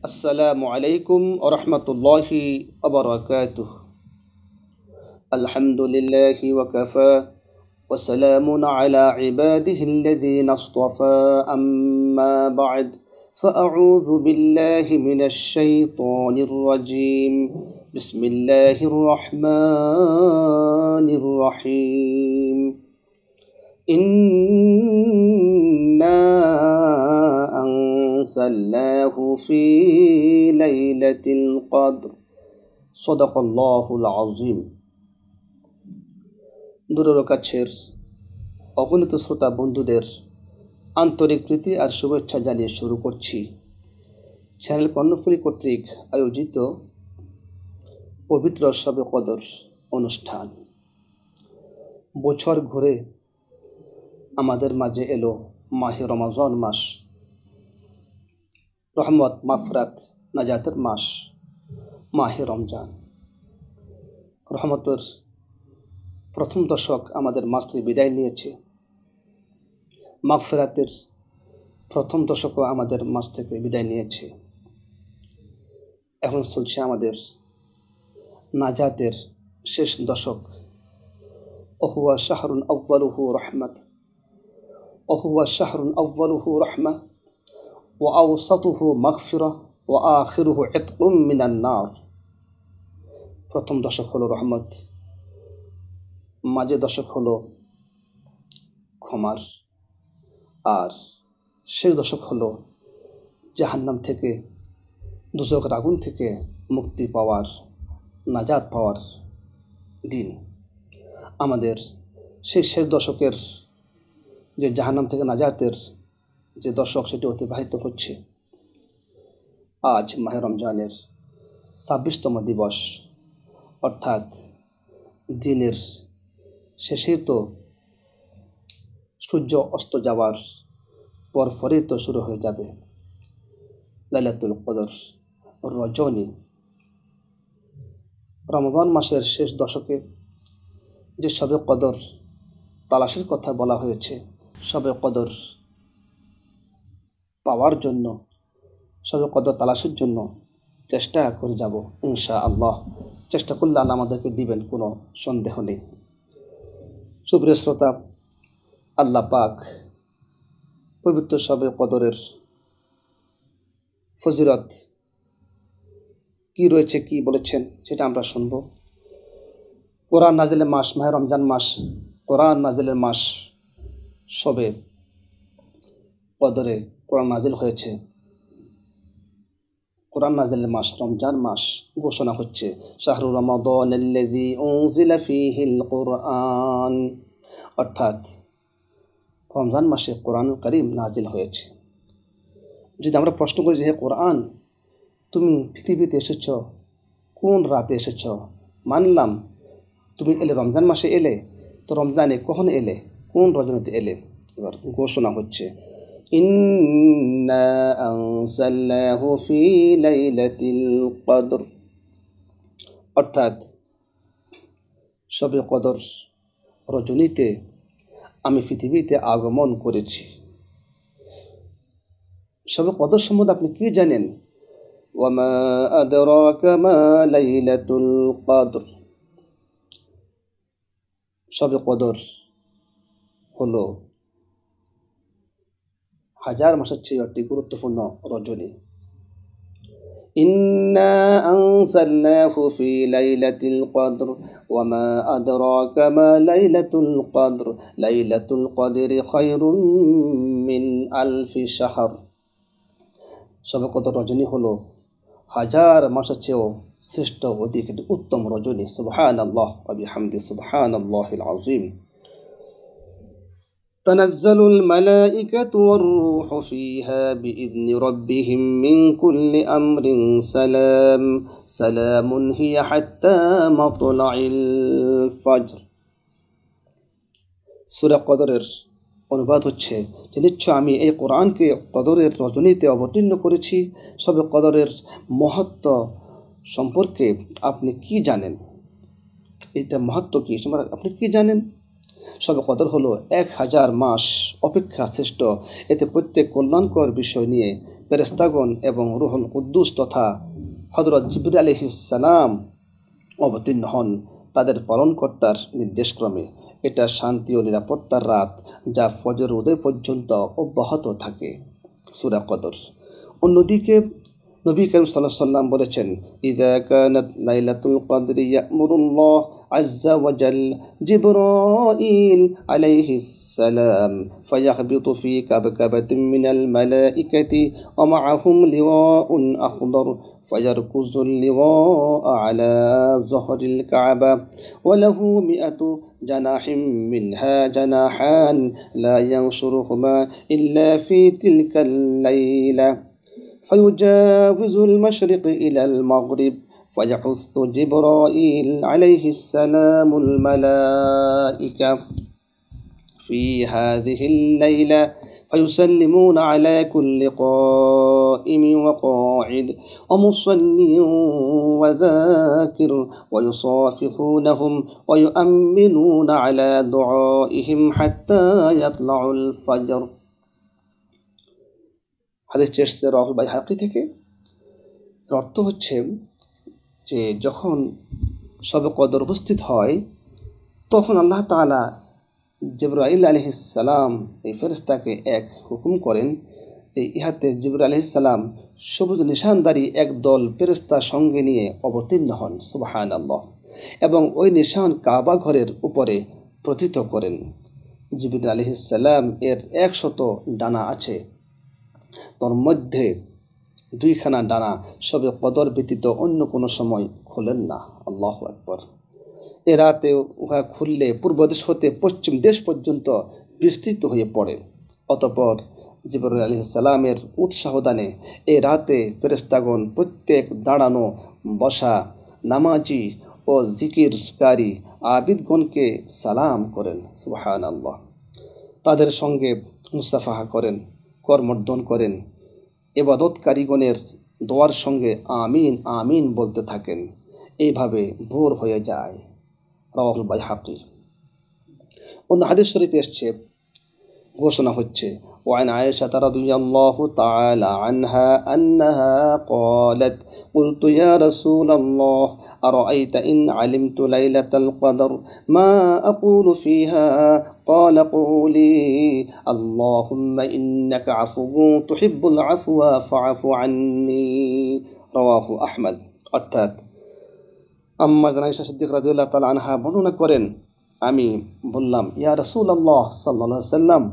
السلام عليكم ورحمة الله وبركاته. الحمد لله وكفى وسلام على عباده الذين اصطفى. أما بعد فأعوذ بالله من الشيطان الرجيم. بسم الله الرحمن الرحيم. إنا أنزلناه في ليلة القدر صدق الله العظيم দূরের কাছের অগণিত শ্রোতা বন্ধুদের আন্তরিক প্রীতি আর শুভেচ্ছা জানিয়ে শুরু করছি চ্যানেল কর্ণফুলি কর্তৃক আয়োজিত পবিত্র সবে কদর অনুষ্ঠান বছর ঘুরে আমাদের মাঝে এলো মাহে রমাজন মাস রহমত, মাফরাত, নাজাতের মাস, মাহে রমজান। রহমতের প্রথম দশক আমাদের মাস থেকে বিদায় নিয়েছে। মাগফেরাতের প্রথম দশকও আমাদের মাস থেকে বিদায় নিয়েছে। এখন চলছে আমাদের নাজাতের শেষ দশক। অহুয়া শাহরুন আব্বালুহু রহমত। অহুয়া শাহরুন আব্বালুহু রহমা ও আউসাতুহু মাগফিরা ও আখিরুহু এতকুম মিনান্নার প্রথম দশক হলো রহমত, মাঝে দশক হলো ক্ষমার, আর শেষ দশক হলো জাহান্নাম থেকে দুচকের আগুন থেকে মুক্তি পাওয়ার, নাজাদ পাওয়ার দিন। আমাদের সেই শেষ দশকের যে জাহান্নাম থেকে নাজাতের যে দশক সেটি অতিবাহিত হচ্ছে আজ মাহে রমজানের ছাব্বিশতম দিবস। অর্থাৎ দিনের শেষে তো সূর্য অস্ত যাওয়ার পরপরই তো শুরু হয়ে যাবে। লাইলাতুল কদর, রজনী। রমজান মাসের শেষ দশকে যে সবে কদর, তালাশের কথা বলা হয়েছে, সবে কদর পাওয়ার জন্য, সবে কদর তালাশের জন্য চেষ্টা করে যাব ইনশা আল্লাহ চেষ্টা করলে আল্লাহ আমাদেরকে দিবেন কোনো সন্দেহ নেই। সুপ্রিয় শ্রোতা, আল্লাহ পাক পবিত্র সবে কদরের ফজিরত কি রয়েছে, কি বলেছেন সেটা আমরা শুনব। কোরআন নাজিলের মাস, মাহে রমজান মাস, কোরআন নাজিলের মাস সবে কদরে কোরআন নাজিল হয়েছে। কোরআন নাজিলের মাস রমজান মাস ঘোষণা হচ্ছে, শাহরু রমাদন কোরআন। অর্থাৎ রমজান মাসে কোরআন করিম নাজিল হয়েছে। যদি আমরা প্রশ্ন করি যে, হে কোরআন, তুমি পৃথিবীতে এসেছ, কোন রাতে এসেছ? মানলাম, তুমি এলে রমজান মাসে এলে, তো রমজানে কখন এলে? কোন রজনীতে এলে? এবার ঘোষণা হচ্ছে অর্থাৎ সবে কদর রজনীতে আমি পৃথিবীতে আগমন করেছি। সবে কদর সম্বন্ধে আপনি কি জানেন? ওয়ামা আদরাকা মা লাইলাতুল কদর। সবে কদর হলো হাজার মাসের চেয়ে একটি গুরুত্বপূর্ণ রজনী إنا أنزلناه في ليلة القدر وما أدراك ما ليلة القدر ليلة القدر خير من ألف شهر সবে কদর রজনী হলো হাজার মাসের চেয়েও শ্রেষ্ঠ অধিক উত্তম রজনী সুবহান আল্লাহ আবি হামদি সুবহান আল্লাহ আজিম تنزل الملائكة والروح فيها بإذن ربهم من كل أمر سلام سلام هي حتى مطلع الفجر سورة قدر অনুবাদ হচ্ছে যে নিশ্চয় আমি এই কোরআনকে কদরের রজনীতে অবতীর্ণ করেছি সবে কদরের মহত্ব সম্পর্কে আপনি কি জানেন এটা মহত্ব কি আপনি কি জানেন সবে কদর হলো এক হাজার মাস অপেক্ষা শ্রেষ্ঠ। এতে প্রত্যেক কল্যাণকর বিষয় নিয়ে পেরেস্তাগন এবং রুহুল কুদ্দুস তথা হজরত জিবর আলহিসাম অবতীর্ণ হন তাদের পালনকর্তার নির্দেশক্রমে। এটা শান্তি ও নিরাপত্তার রাত যা ফজর উদয় পর্যন্ত অব্যাহত থাকে। সুরা কদর। অন্যদিকে নবী করিম সাল্লাহ সাল্লাম বলেছেন ইদা কানাত লাইলাতুল কদরি ইয়ামুরুল্লাহ আজ্জা ওয়াজাল জিবরাইল আলাইহিস সালাম ফায়াহবিতু ফি কাবকাবাতিন মিনাল মালাইকাতি ওয়া মাআহুম লিওয়াউন আখদার فيركز اللواء على ظهر الكعبة وله مئة جناح منها جناحان لا ينشرهما إلا في تلك الليلة فيجاوز المشرق إلى المغرب فيحث جبرائيل عليه السلام الملائكة في هذه الليلة فيسلمون على كل قائم وقاعد ومصلي وذاكر ويصافحونهم ويؤمنون على دعائهم حتى يطلع الفجر. হাদিস এসছে রহুল বাই হাকি থেকে। অর্থ হচ্ছে যে যখন সবে কদর উপস্থিত হয়, তখন আল্লাহ তালা জিব্রাইল আলহিসাল্লাম এই ফেরিস্তাকে এক হুকুম করেন যে ইহাতে জিবর আলহিসাল্লাম সবুজ নিশানদারি এক দল ফেরিস্তা সঙ্গে নিয়ে অবতীর্ণ হন সুবাহান আল্লাহ এবং ওই নিশান কাবা ঘরের উপরে প্রথিত করেন। জিবির আলহিসাল্লাম এর একশত ডানা আছে। তোর মধ্যে দুইখানা ডানা সবে কদর ব্যতীত অন্য কোনো সময় খোলেন না। আল্লাহ একবার এ রাতে উহা খুললে পূর্ব দেশ হতে পশ্চিম দেশ পর্যন্ত বিস্তৃত হয়ে পড়ে। অতপর জিবর আলী সালামের উৎসাহদানে এ রাতে ফেরেস্তাগণ প্রত্যেক দাঁড়ানো, বসা, নামাজি ও জিকিরকারী আবিদগণকে সালাম করেন। সুবাহান আল্লাহ তাদের সঙ্গে মুস্তাফাহা করেন। করমর্দন করেন। এবাদতকারীগণের দোয়ার সঙ্গে আমিন আমিন বলতে থাকেন। এইভাবে ভোর হয়ে যায়। রাহুল বাই হাফি অন্য হাদিস শরীফ এসছে, ঘোষণা হচ্ছে وعن عائشة رضي الله تعالى عنها أنها قالت قلت يا رسول الله أرأيت إن علمت ليلة القدر ما أقول فيها قال قولي اللهم إنك عفو تحب العفو فاعف عني رواه أحمد অর্থাৎ আম্মা জানাইশা সিদ্দিক রাজুল্লাহ তালা আনহা বর্ণনা করেন আমি বললাম ইয়া রসুল আল্লাহ সাল্লা সাল্লাম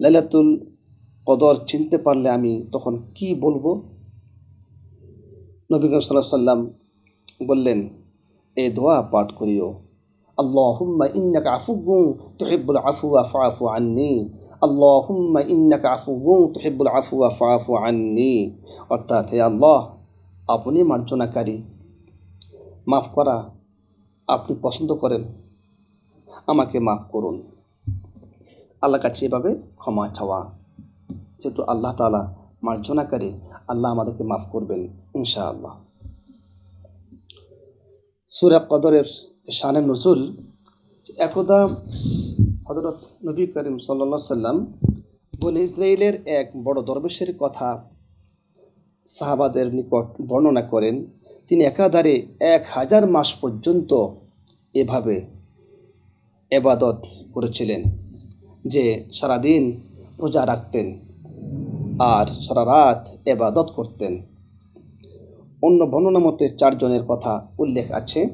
লাইলাতুল কদর চিনতে পারলে আমি তখন কি বলব? নবী সাল্লাহ সাল্লাম বললেন, এ দোয়া পাঠ করিও। ফাফু আন্নি। ফাফু আন্নি। অর্থাৎ আল্লাহ, আপনি মার্জনাকারী। মাফ করা আপনি পছন্দ করেন। আমাকে মাফ করুন। আল্লাহ কাছে এভাবে ক্ষমা চাওয়া। যেহেতু আল্লাহ তালা মার্জনাকারী আল্লাহ আমাদেরকে মাফ করবেন ইনশা আল্লাহ সুরা কদরের শানের নজরুল একদা হজরত নবী করিম সাল্লা সাল্লাম বন ইসরায়েলের এক বড় দরবেশের কথা সাহাবাদের নিকট বর্ণনা করেন। তিনি একাধারে এক হাজার মাস পর্যন্ত এভাবে এবাদত করেছিলেন। যে সারাদিন রোজা রাখতেন আর সারা রাত এবাদত করতেন। অন্য বর্ণনা মতে চারজনের কথা উল্লেখ আছে।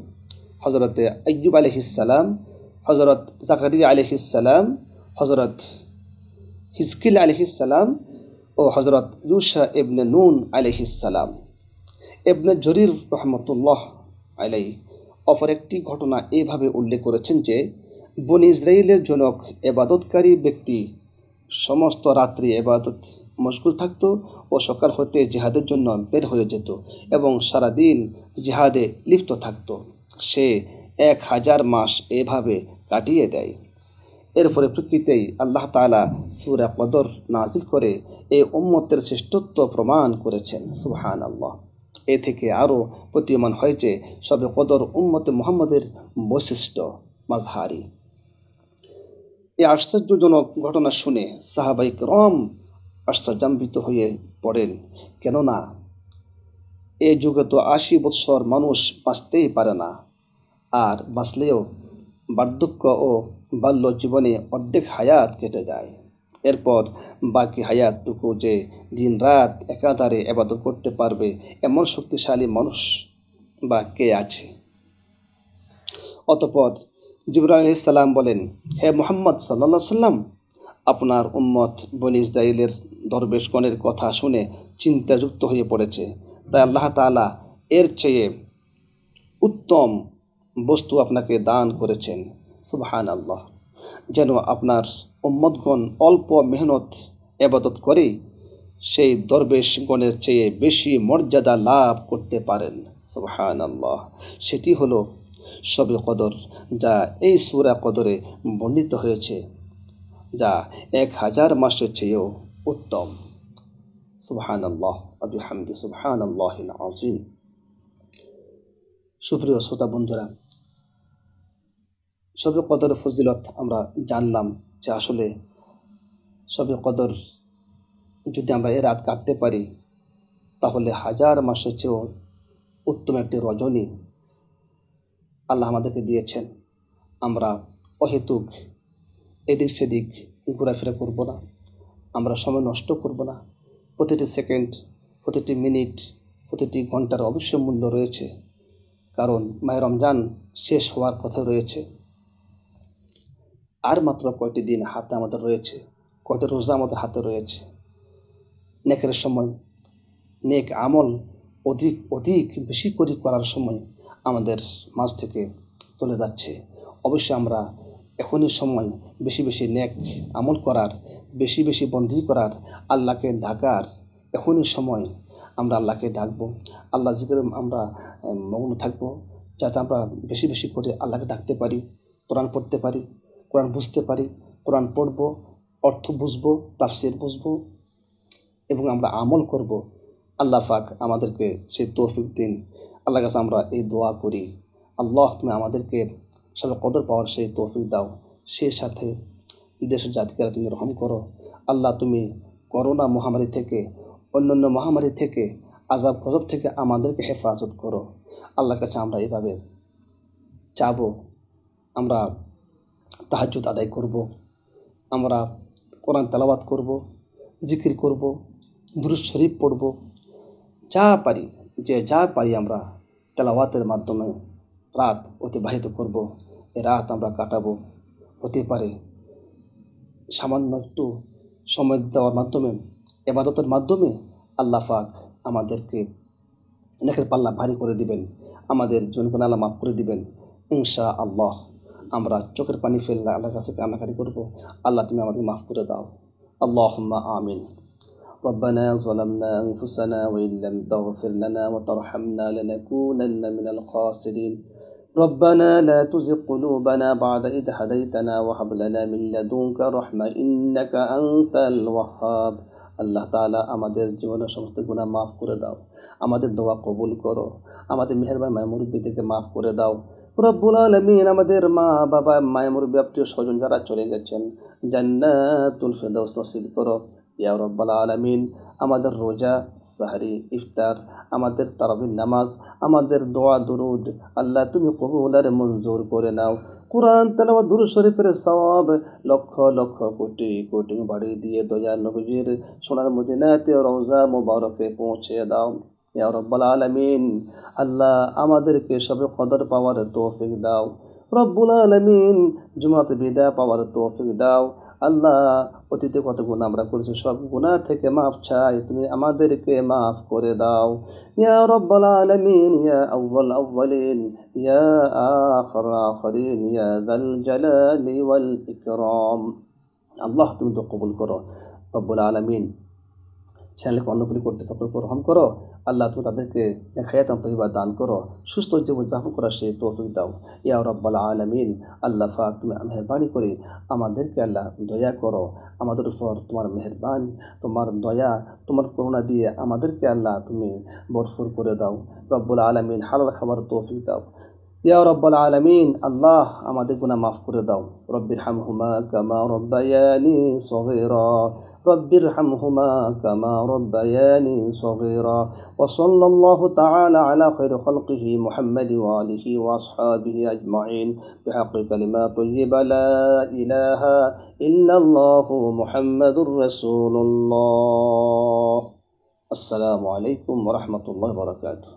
হজরতে আয়ুব আলহিসাল্লাম হজরত জাকারিয়া আলহিসাল্লাম হজরত হিজকিল আলহিসাল্লাম ও হজরত ইউসা ইবনে নুন আলহিসাল্লাম এবনে জরির রহমতুল্লাহ আলাই অপর একটি ঘটনা এইভাবে উল্লেখ করেছেন যে বন ইসরায়েলের জনক, এবাদতকারী ব্যক্তি। সমস্ত রাত্রি এবাদত মশগুল থাকত ও সকাল হতে জেহাদের জন্য বের হয়ে যেত এবং সারাদিন জিহাদে লিপ্ত থাকত। সে এক হাজার মাস এভাবে কাটিয়ে দেয়। এরপরে প্রকৃতেই আল্লাহ তালা সুরা কদর নাজিল করে এই উম্মতের শ্রেষ্ঠত্ব প্রমাণ করেছেন। সুহান আল্লাহ এ থেকে আরও প্রতীয়মান হয়েছে সবে কদর উম্মতে মোহাম্মদের বৈশিষ্ট্য মাজহারি এই আশ্চর্যজনক ঘটনা শুনে সাহাবাইক রম আশ্চর্যান্বিত হয়ে পড়েন। কেননা, এ যুগে তো আশি বৎসর মানুষ বাঁচতেই পারে না, আর বাঁচলেও বার্ধক্য ও বাল্য জীবনে অর্ধেক হায়াত কেটে যায়। এরপর বাকি হায়াতটুকু যে দিন রাত একাধারে আবাদত করতে পারবে এমন শক্তিশালী মানুষ বা কে আছে? অতপর জিবরা সালাম বলেন, হে মোহাম্মদ সাল্লা সাল্লাম, আপনার উম্মত বনি ইসরায়েলের দরবেশগণের কথা শুনে চিন্তাযুক্ত হয়ে পড়েছে। তাই আল্লাহ তালা এর চেয়ে উত্তম বস্তু আপনাকে দান করেছেন। সুবহান আল্লাহ যেন আপনার উম্মতগণ অল্প মেহনত, এবাদত করেই সেই দরবেশগণের চেয়ে বেশি মর্যাদা লাভ করতে পারেন। সুবহান আল্লাহ সেটি হলো সবে কদর, যা এই সুরা কদরে বর্ণিত হয়েছে, যা এক হাজার মাসের চেয়েও উত্তম। সুবহান আল্লাহ সুবহান আজিম সুপ্রিয় শ্রোতা বন্ধুরা, সবে কদর ফজিলত আমরা জানলাম যে আসলে সবে কদর যদি আমরা এ রাত কাটতে পারি, তাহলে হাজার মাসের চেয়েও উত্তম একটি রজনী আল্লাহ আমাদেরকে দিয়েছেন। আমরা অহেতুক, এদিক সেদিক ঘোরাফেরা করব না। আমরা সময় নষ্ট করব না। প্রতিটি সেকেন্ড, প্রতিটি মিনিট, প্রতিটি ঘণ্টার অবশ্য মূল্য রয়েছে। কারণ মায়ের রমজান শেষ হওয়ার পথে রয়েছে। আর মাত্র কয়টি দিন হাতে আমাদের রয়েছে? কয়টি রোজা আমাদের হাতে রয়েছে? নেকের সময়, নেক আমল অধিক অধিক বেশি করে করার সময় আমাদের মাঝ থেকে চলে যাচ্ছে। অবশ্যই আমরা এখনই সময় বেশি বেশি নেক আমল করার, বেশি বেশি বন্দি করার, আল্লাহকে ডাকার এখনই সময় আমরা আল্লাহকে ডাকবো। আল্লাহ জিকের আমরা মগ্ন থাকব যাতে আমরা বেশি বেশি করে আল্লাহকে ডাকতে পারি, কোরআন পড়তে পারি, কোরআন বুঝতে পারি, কোরআন পড়ব, অর্থ বুঝব, তাফসির বুঝব এবং আমরা আমল করব। আল্লাহ পাক আমাদেরকে সেই তৌফিক দিন আল্লাহ কাছে আমরা এই দোয়া করি। আল্লাহ, তুমি আমাদেরকে সব কদর পাওয়ার সেই তৌফিক দাও। সেই সাথে দেশ জাতিকে তুমি রহম করো। আল্লাহ, তুমি করোনা মহামারী থেকে, অন্যান্য মহামারী থেকে আজাব গজব থেকে আমাদেরকে হেফাজত করো। আল্লাহর কাছে আমরা এভাবে চাবো। আমরা তাহাজুদ আদায় করব। আমরা কোরআন তেলাবাত করব, জিকির করব দুরুজ শরীফ পড়ব। যা পারি, যে যা পারি আমরা তেলাওয়াতের মাধ্যমে রাত অতিবাহিত করব, এ রাত আমরা কাটাবো। হতে পারে সামান্য একটু সময় দেওয়ার মাধ্যমে, এবাদতের মাধ্যমে আল্লাহ আমাদেরকে নেখের পাল্লা ভারী করে দিবেন, আমাদের জীবনকে আল্লাহ মাফ করে দিবেন। ইনশা আল্লাহ আমরা চোখের পানি ফেললে আল্লাহর কাছে কান্নাকাটি করব। আল্লাহ তুমি আমাদের মাফ করে দাও। আল্লাহ আমিন। ربنا ظلمنا أنفسنا وإن لم تغفر لنا وترحمنا لنكونن من الخاسرين ربنا لا تزغ قلوبنا بعد إذ هديتنا وهب لنا من لدنك رحمة إنك أنت الوهاب আল্লাহ তালা আমাদের জীবনের সমস্ত গুণা মাফ করে দাও আমাদের দোয়া কবুল করো আমাদের মেহরবান মায় মুরব্বীদেরকে মাফ করে দাও রব্বুল আলমিন আমাদের মা বাবা মায় মুরব্বী আত্মীয় স্বজন যারা চলে গেছেন জান্নাতুল ফেরদাউস নসিব করো ইয়া রব্বাল আলমিন, আমাদের রোজা, সাহারি, ইফতার, আমাদের তারাবিন নামাজ, আমাদের দোয়া, দুরুদ, আল্লাহ তুমি কবুলার মঞ্জুর করে নাও। কোরআন তেলাওয়া দুরু শরীফের সওয়াব লক্ষ লক্ষ কোটি কোটি বাড়ি দিয়ে দয়া নবীর সোনার মদিনাতে রওজা মোবারকে পৌঁছে দাও। ইয়া রব্বাল আলমিন, আল্লাহ আমাদেরকে সবে কদর পাওয়ার তৌফিক দাও। রব্বুল আলমিন, জুমাতে বিদা পাওয়ার তৌফিক দাও। আল্লাহ, অতীতে কত গুণ আমরা করেছি, সব গুণা থেকে মাফ চাই, তুমি আমাদেরকে মাফ করে দাও। ইয়া রব্বাল আলামিন, ইয়া আউয়াল আউয়ালিন, ইয়া আখির আখিরিন, ইয়া যাল জালালি ওয়াল ইকরাম। আল্লাহ, তুমি তো কবুল করো। রব্বুল আলামিন চ্যানেলকে অন্নপরি করতে কাপড় রহম করো। আল্লাহ তুমি তাদেরকে খায়াতাম তহিবা দান করো, সুস্থ জীবনযাপন করার সে তৌফিক দাও। ইয়া রব্বাল আলমিন, আল্লাহ ফাক তুমি মেহরবানি করে আমাদেরকে আল্লাহ দয়া করো। আমাদের উপর তোমার মেহরবান, তোমার দয়া, তোমার করুণা দিয়ে আমাদেরকে আল্লাহ তুমি বরফুর করে দাও। রব্বুল আলমিন হালাল খাবার তৌফিক দাও। ইয়া রব্বাল আলমিন আল্লাহ আমাদের গুনাহ মাফ করে দাও রব্বির হামহুমা কামা রব্বায়ানি সগীরা রব্বির হামহুমা কামা রব্বায়ানি সগীরা وصلى الله تعالى على خير خلقه محمد وآله وأصحابه أجمعين بحق كلمات طيب لا إله إلا الله محمد رسول الله السلام عليكم ورحمة الله وبركاته